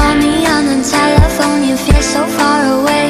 call me on the telephone, you feel so far away.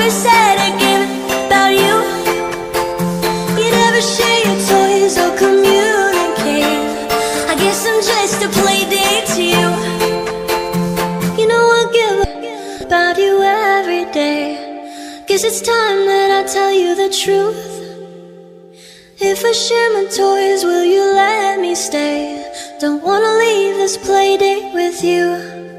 never said a game about you. You never share your toys or communicate. I guess I'm just a play to you. You know I give a about you every day. Guess it's time that I tell you the truth. If I share my toys, will you let me stay? Don't wanna leave this play with you.